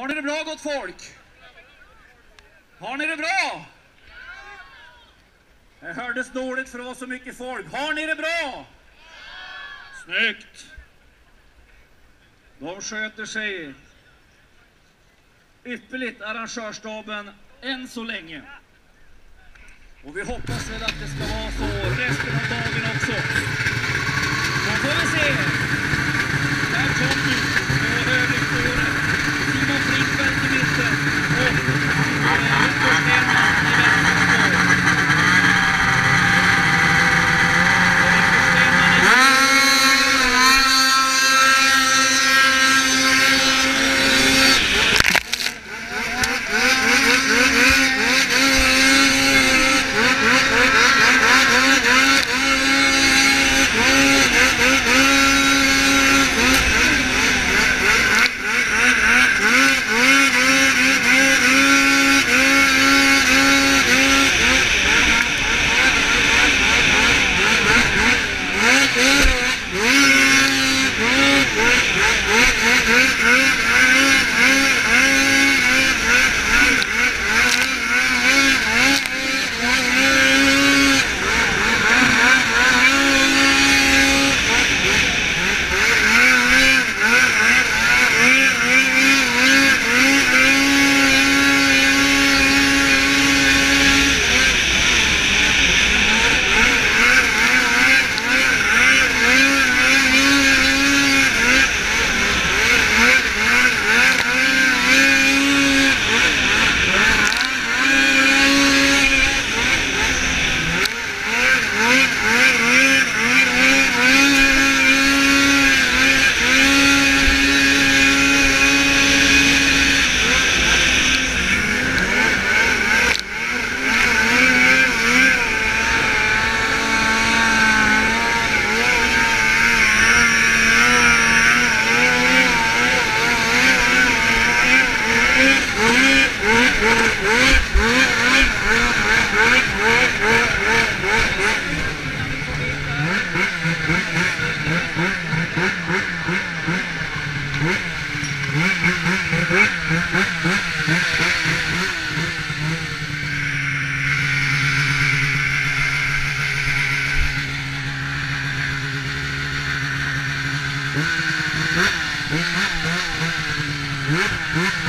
Har ni det bra gott folk? Har ni det bra? Det hördes dåligt för det var så mycket folk. Har ni det bra? Snyggt! De sköter sig ypperligt, arrangörsstaben, än så länge. Och vi hoppas väl att det ska vara så resten av dagen också. Música